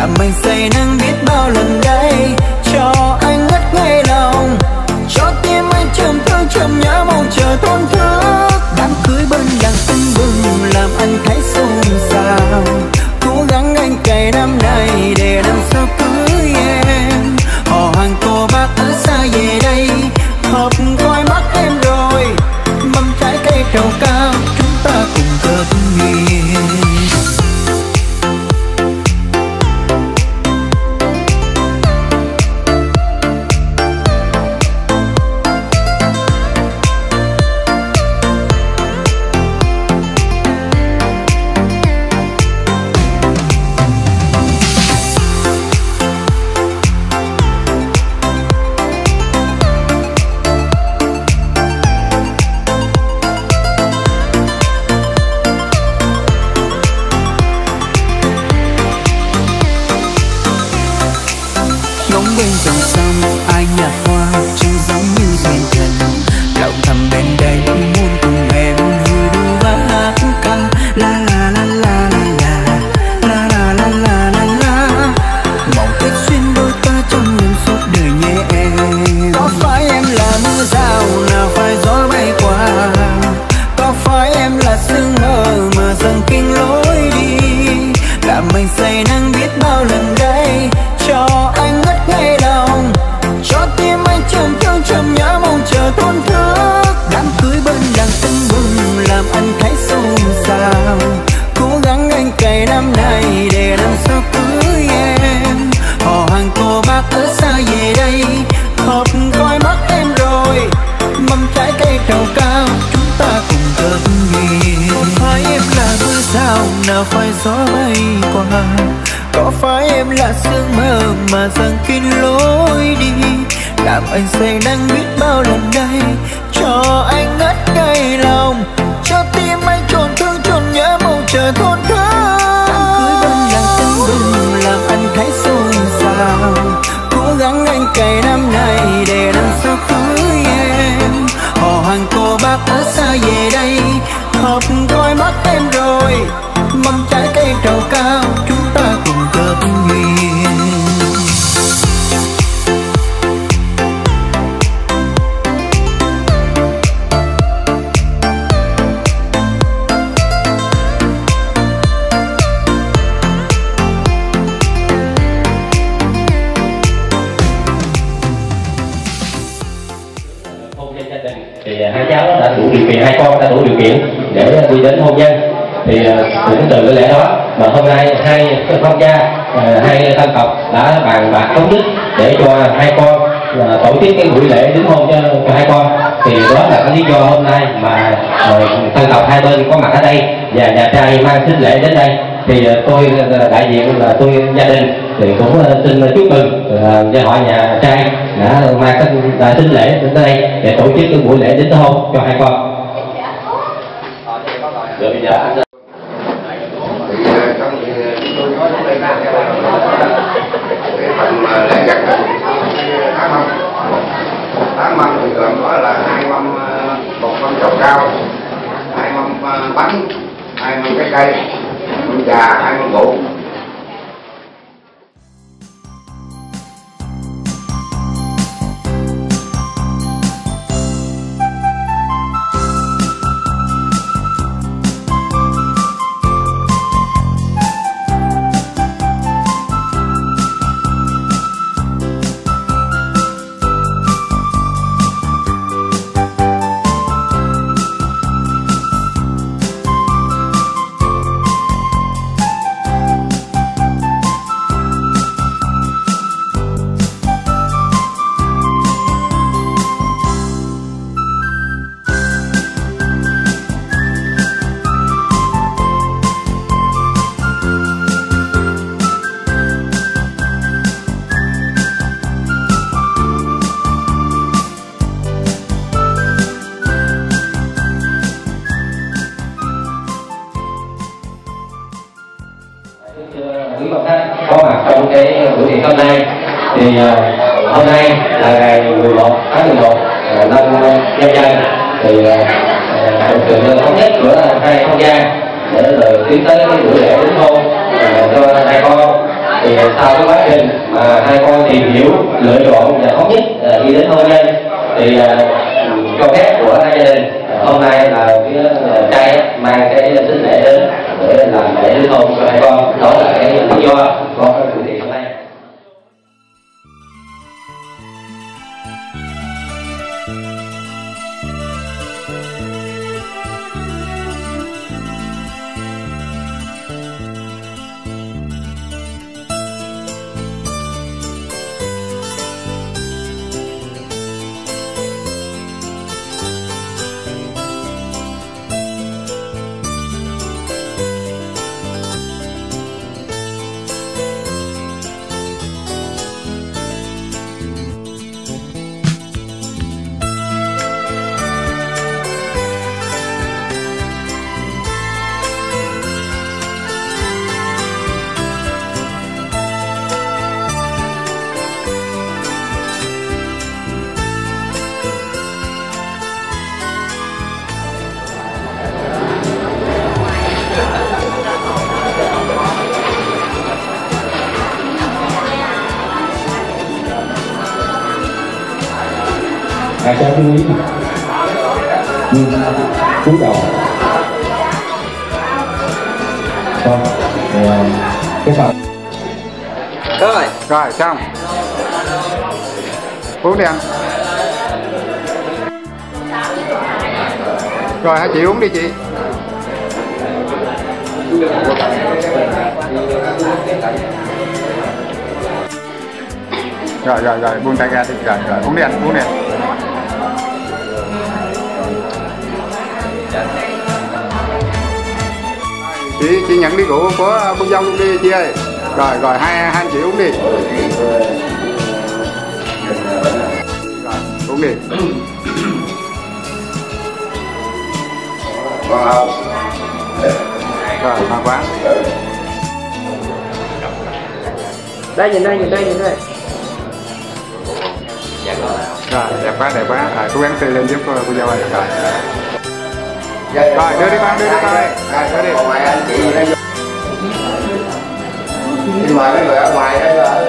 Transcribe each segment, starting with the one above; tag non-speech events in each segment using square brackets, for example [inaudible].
cả mình say nắng biết bao lần đây, cho anh ngất ngay lòng. Cho tim anh chìm thương chìm nhớ mong chờ thôn thương con đã đủ điều kiện để đi đến hôn nhân. Thì à, cũng từ cái lễ đó mà hôm nay hai quốc gia à, hai thân tộc đã bàn bạc thống nhất để cho hai con à, tổ chức cái buổi lễ đính hôn cho, hai con. Thì đó là cái lý do hôm nay mà thân tộc hai bên có mặt ở đây và nhà trai mang sinh lễ đến đây. Thì tôi đại diện là tôi gia đình thì cũng xin chúc mừng cho họ nhà trai đã mang cái sinh lễ đến đây để tổ chức cái buổi lễ đính hôn cho hai con rồi bây giờ anh ra tám mâm thì gồm có là hai mâm một mâm trầu cao hai mâm bánh hai mâm trái cây mâm trà hai mâm rượu rồi rồi rồi buông tay ra đi. Rồi rồi uống đi anh uống đi anh chị chị nhận đi rượu của cô dâu luôn đi chị ơi. Rồi rồi hai hai anh chị uống đi. Rồi uống đi. Rồi ngon quá đây nhìn đây, nhìn đây, nhìn đây. Rồi đẹp quá đẹp quá. Rồi cố gắng tươi lên giúp cô, dâu ơi rồi. Rồi, đưa đi con, đưa đi con. Rồi, Đưa đi. ngoài anh chị nó vô. đi mời mấy người ở ngoài đó ở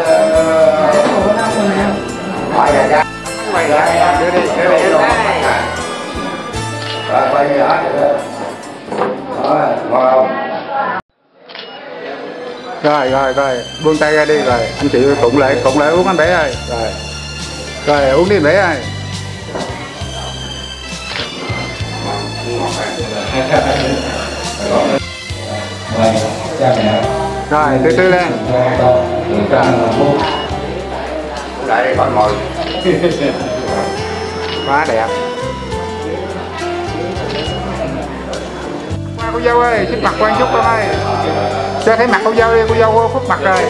ngoài nhà ra quay lại đưa đi đưa đi. Rồi quay hết rồi không? Rồi rồi rồi. Buông tay ra đi rồi. Anh chị cũng lại cũng lại uống anh bé ơi. Rồi rồi uống đi mời cha mẹ rồi từ từ lên. Đây còn ngồi. [laughs] Quá đẹp. Qua cô dâu ơi xin mặt quan chút con ơi cho thấy mặt cô dâu đi cô dâu phúc mặt rồi.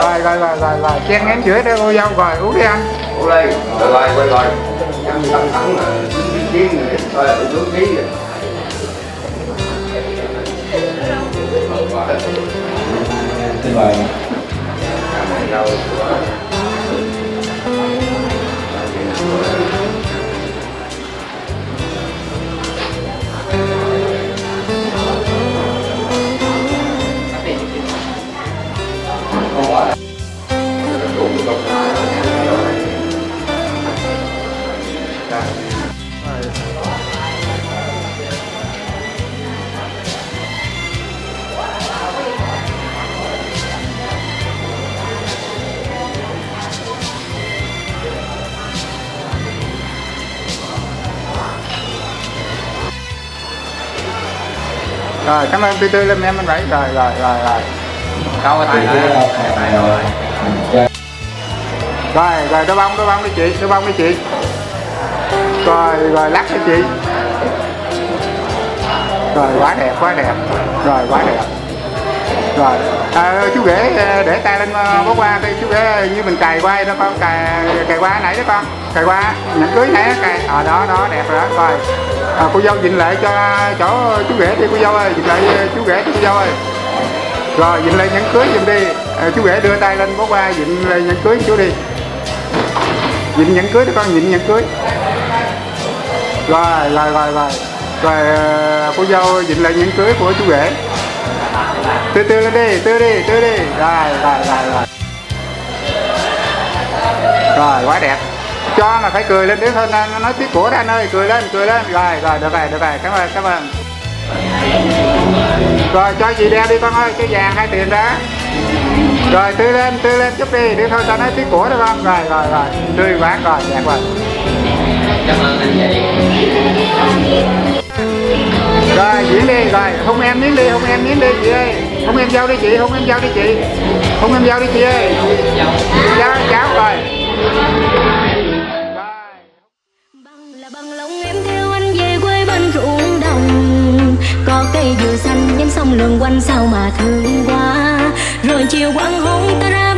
Rồi rồi rồi rồi rồi. Chen ngén chửi đây cô dâu rồi, uống đi anh. Uống đi rồi rồi, quay rồi em căng thẳng là chiến rồi thôi là tôi ký rồi xin mời đâu rồi. Cảm ơn tư lên em anh bảy. Rồi rồi rồi rồi. Đâu rồi? Ờ, cha rồi. Rồi. Đôi bông đôi bông đi chị đôi bông đi chị. Rồi rồi lắc đi chị. Rồi quá đẹp quá đẹp. Rồi quá đẹp. Rồi. À, chú rể ờ, để tay lên ờ, bó qua đi. Chú rể như mình cài qua đó con cài cài qua nãy đó con. Cài qua nhẫn cưới nãy cài. Ờ đó đó đẹp rồi đó. Rồi à, cô dâu dịnh lại cho chỗ chú rể đi cô dâu ơi. Dịnh lại ờ, chú rể đi cô dâu ơi. Rồi dịnh lại nhẫn cưới giùm đi. À, chú rể đưa tay lên bó qua dịnh lại nhẫn cưới chú đi. Dịnh nhẫn cưới đi con dịnh nhẫn cưới. Rồi rồi rồi rồi. Rồi ờ, cô dâu dịnh lại nhẫn cưới của chú rể. Từ từ lên đi từ đi từ đi. Rồi rồi rồi rồi. Rồi quá đẹp cho là phải cười lên tiếng hơn nó nói tiếng của anh ơi, cười lên cười lên. Rồi rồi, được rồi được rồi. Cảm ơn cảm ơn. Rồi, cho chị đeo đi con ơi, cái vàng hai tiền đó. Rồi, tươi lên tươi lên chút đi. Để thôi, tao nói tiếng của được không rồi rồi rồi. Tươi quá, rồi, đẹp rồi cảm ơn anh chị rồi, diễn đi, rồi. Không em miếng đi không em miếng đi, chị ơi. Không em giao đi, chị không em giao đi, chị. Không em giao đi, chị ơi. Giao cháu, rồi. Có cây dừa xanh nhánh sông lượn quanh sao mà thương quá. Rồi chiều quang hôn ta ra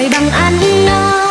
đời bằng anh đó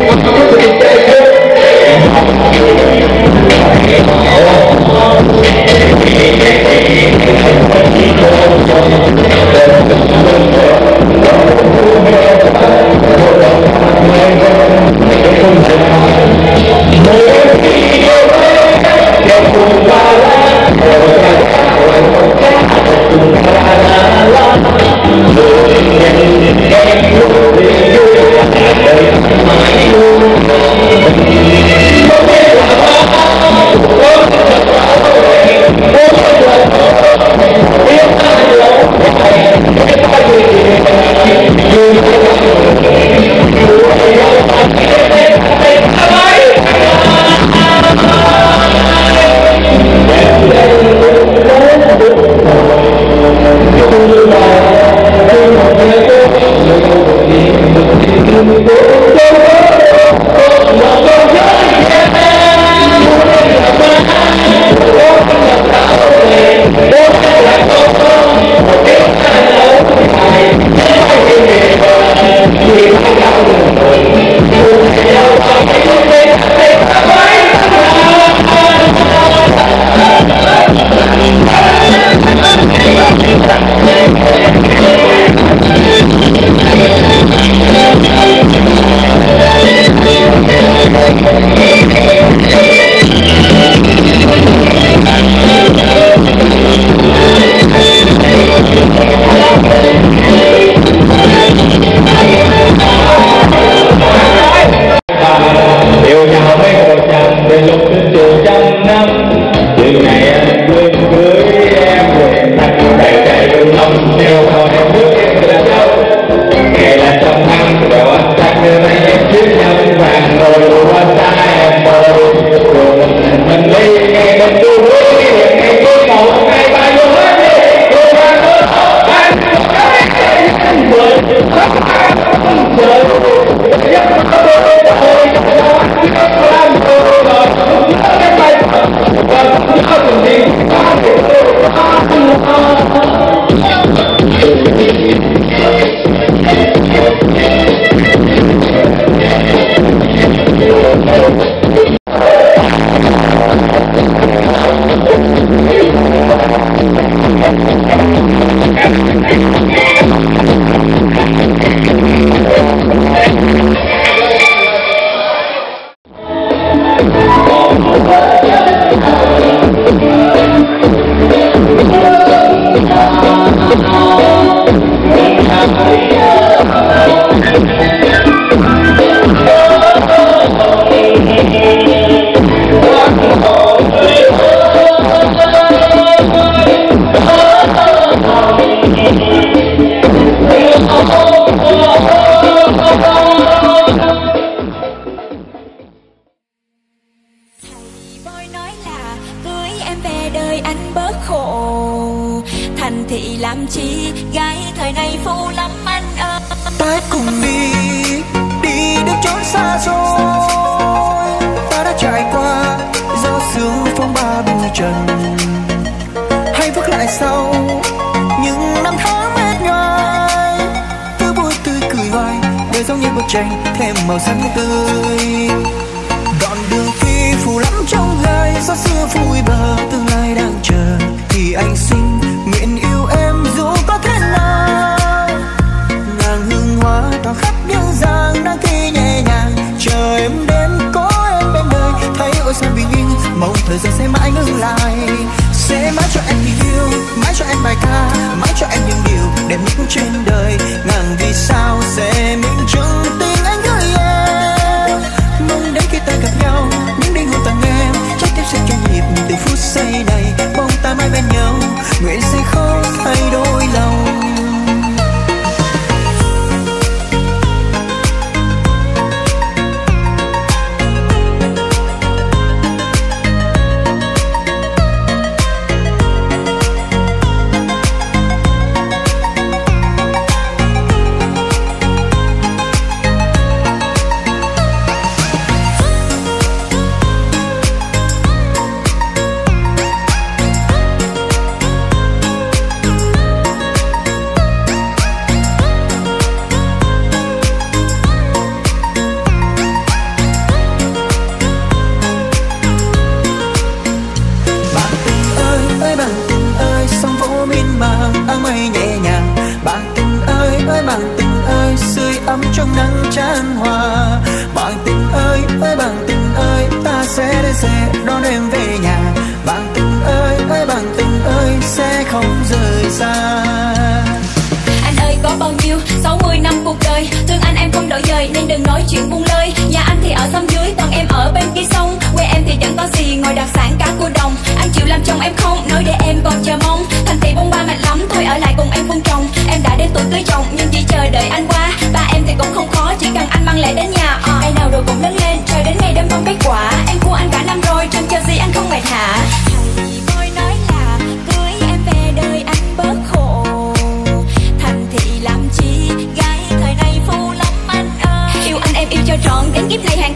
yêu trên đời. Em Nên đừng nói chuyện buông lời Nhà anh thì ở xóm dưới Còn em ở bên kia sông. Quê em thì chẳng có gì Ngoài đặc sản cá cua đồng. Anh chịu làm chồng em không Nói để em còn chờ mong. Thành thị bông ba mạnh lắm Thôi ở lại cùng em vun trồng. Em đã đến tuổi cưới chồng Nhưng chỉ chờ đợi anh qua. Ba em thì cũng không khó Chỉ cần anh mang lễ đến nhà. Ờ, à, Ngày nào rồi cũng lớn đến kiếp này hàng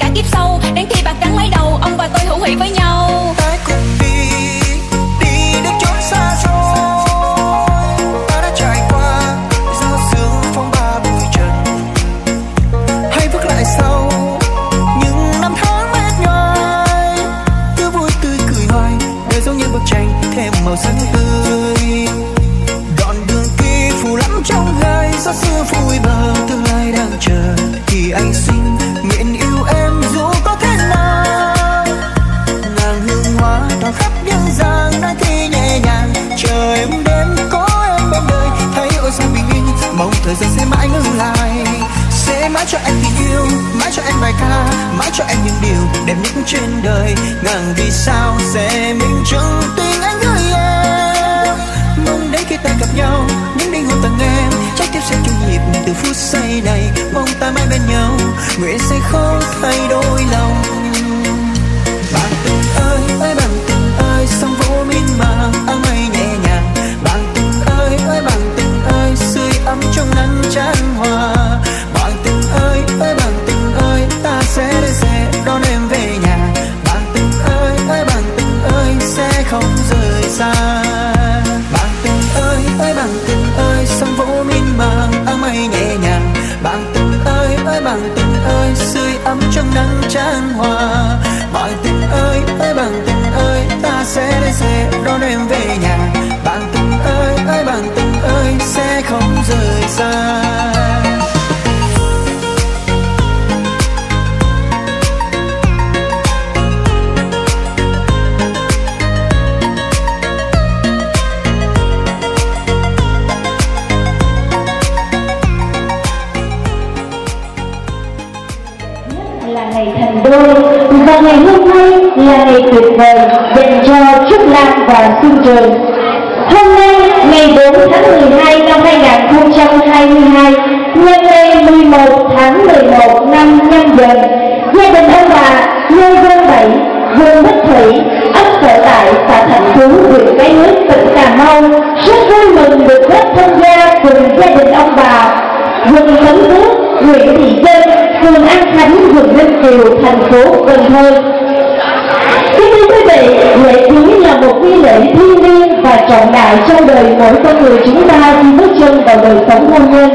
yêu. Mãi cho em bài ca, mãi cho em những điều đẹp nhất trên đời. Ngàn vì sao sẽ minh chứng tình anh gửi em? Mong đến khi ta gặp nhau, những đêm hôn tặng em. Trái tim sẽ chung nhịp từ phút giây này. Mong ta mãi bên nhau, nguyện sẽ không thay đổi lòng. Ấm trong nắng chan hòa bạn tình ơi ơi bạn tình ơi, ta sẽ đến xe đón em về nhà. Bạn tình ơi ơi bạn tình ơi, sẽ không rời xa. Và ngày hôm nay là ngày tuyệt vời dành cho Trúc lan và Xuân Trường. Hôm nay, ngày 4 tháng 12 năm 2022, nhân ngày 11 tháng 11 năm nhâm dần, gia đình ông bà Lê Văn Bảy, Vương Bích Thủy, ấp sở tại xã Thạnh Phú, huyện Cái Nước, tỉnh Cà Mau rất vui mừng được phép tham gia cùng gia đình ông bà vương Tấn Phước, huyện Thị Dân, phường An Khánh, quận Ninh Kiều, thành phố Cần Thơ. Kính thưa quý vị, lễ cưới là một nghi lễ thiêng liêng và trọng đại trong đời mỗi con người chúng ta khi bước chân vào đời sống hôn nhân.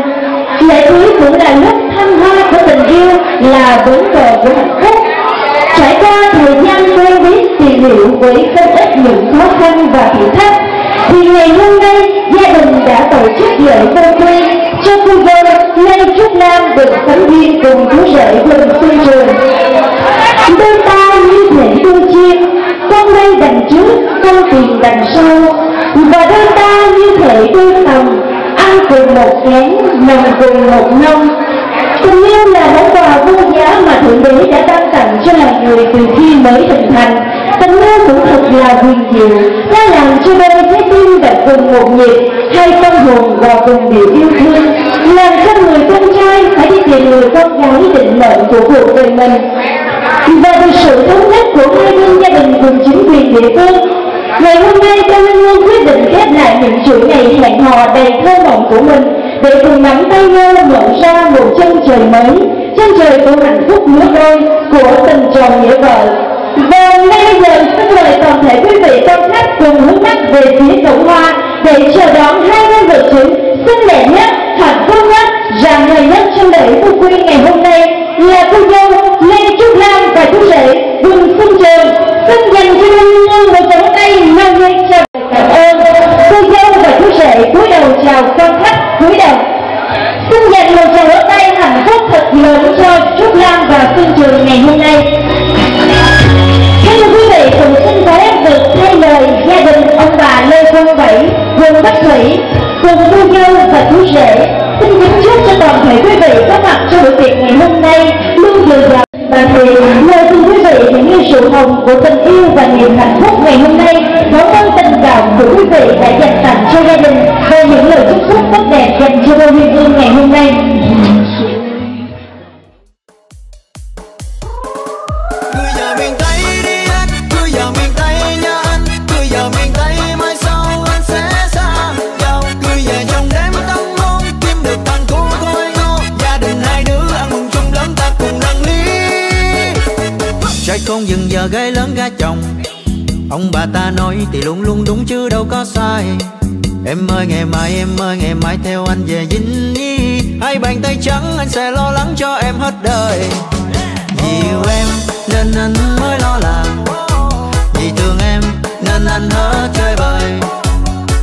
Lễ cưới cũng là lúc thăng hoa của tình yêu, là vấn đề của hạnh phúc. Trải qua thời gian quen biết tìm hiểu với không ít những khó khăn và thử thách, thì ngày hôm nay gia đình đã tổ chức lễ cưới. quy cho cô dâu Lê Trúc Nam được sánh duyên cùng chú rể Huỳnh Xuân Trường. Đôi ta như thể đôi chim, con đây đằng trước, con tiền đằng sau, và đôi ta như thể đôi tầm, ăn cùng một chén, nằm cùng một nông. Tình yêu là món quà vô giá mà Thượng Đế đã ban tặng cho loài người từ khi mới hình thành. Tình yêu cũng thật là huyền diệu, đã làm cho đôi trái tim đập cùng một nhịp, hai tâm hồn vào cùng điều yêu thương, làm cho người con trai phải đi tìm người con gái định mệnh của cuộc đời mình. Và được sự thống nhất của hai bên gia đình cùng chính quyền địa phương, ngày hôm nay tôi luôn quyết định khép lại những chuỗi ngày hẹn hò đầy thơ mộng của mình để cùng nắm tay nhau mở ra một chân trời mới, chân trời của hạnh phúc nước đôi của tình chồng nghĩa vợ. Và ngay bây giờ xin mời toàn thể quý vị quan khách cùng hướng mắt về phía cổng hoa để chờ đón hai nhân vật chính xinh đẹp nhất, hạnh phúc nhất, rạng ngời nhất trong đời của quy ngày hôm nay là cô dâu Lê Trúc Lan và chú rể Vương Xuân Trường. Xin dành cho nhân dân một vòng tay nồng nhiệt chào cảm ơn. Cô dâu và chú rể cúi đầu chào quan khách cúi đầu. Xin dành một tràng vỗ tay hạnh phúc thật lớn cho Trúc Lan và Xuân Trường ngày hôm nay. Bách Thủy cùng cô dâu và chú rể, xin kính chúc cho toàn thể quý vị có mặt trong buổi tiệc ngày hôm nay luôn vui vẻ và thì, lời xin quý vị những như sự hồng của tình yêu và niềm hạnh phúc ngày hôm nay cảm ơn tình cảm của quý vị đã dành tặng cho gia đình. Và những lời chúc phúc tốt đẹp dành cho cô Hương ngày hôm nay. chừng giờ gái lớn gái chồng. Ông bà ta nói thì luôn luôn đúng chứ đâu có sai. Em ơi, ngày mai, em ơi, ngày mai theo anh về dinh đi Hai bàn tay trắng, anh sẽ lo lắng cho em hết đời. Vì yêu em, nên anh mới lo làm Vì thương em, nên anh hết chơi bời.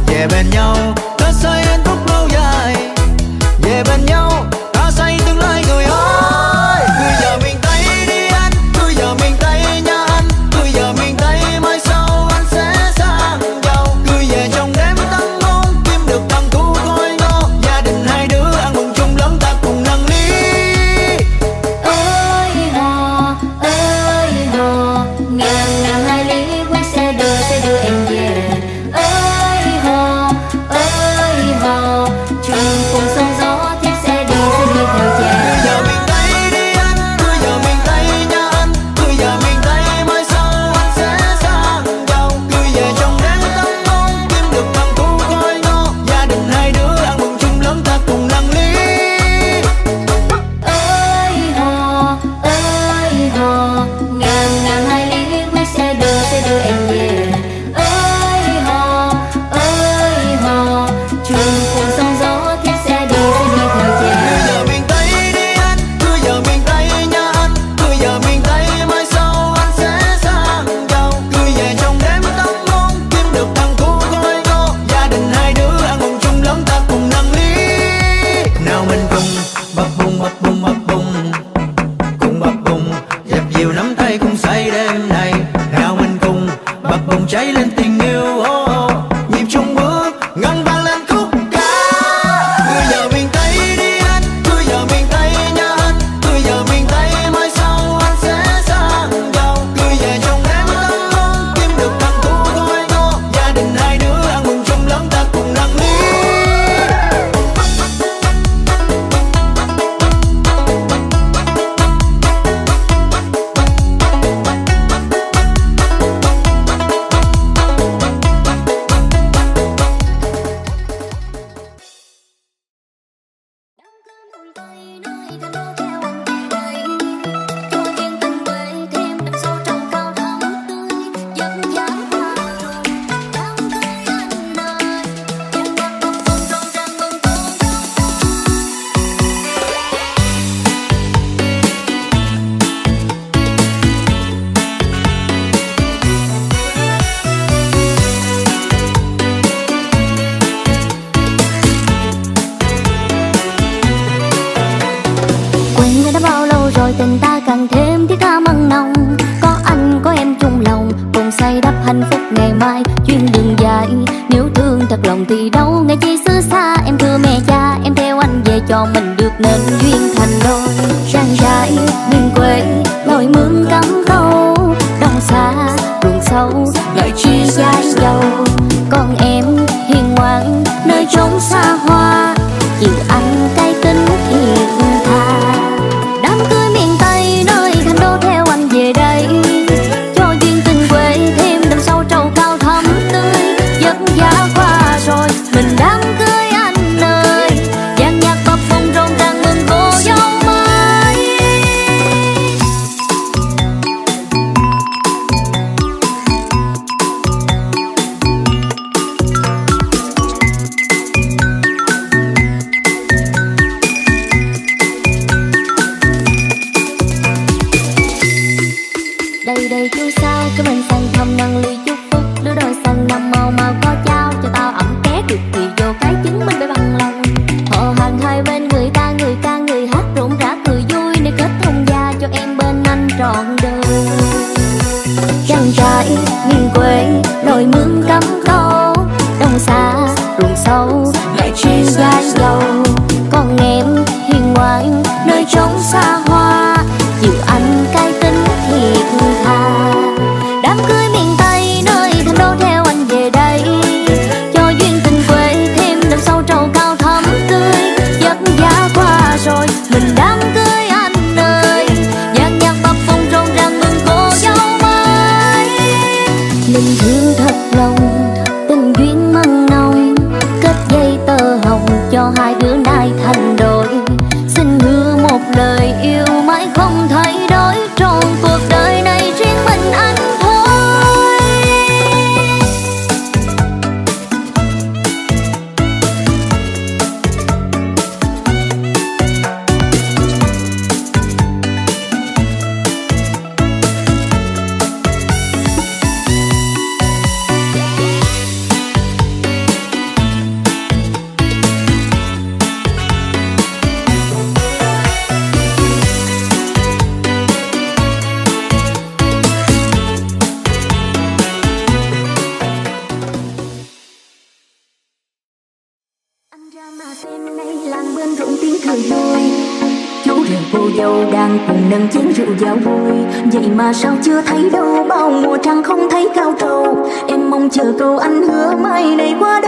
Về bên nhau thì đâu ngày chi xứ xa, em thưa mẹ cha, em theo anh về cho mình được nên duy mà sao chưa thấy đâu? Bao mùa trăng không thấy cao trầu. Em mong chờ câu anh hứa mai này qua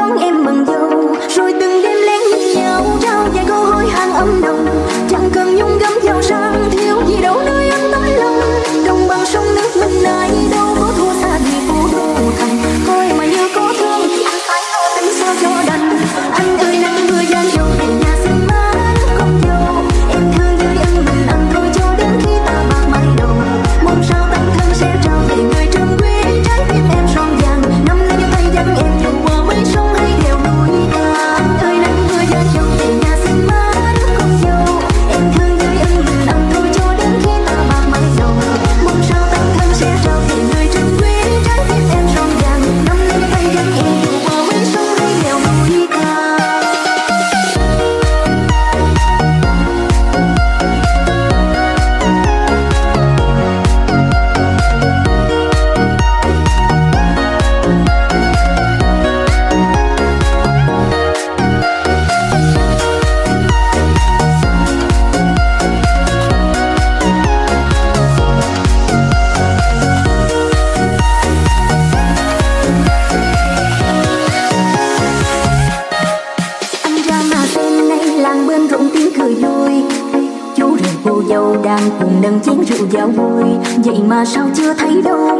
dạo vui vậy mà sao chưa thấy đâu?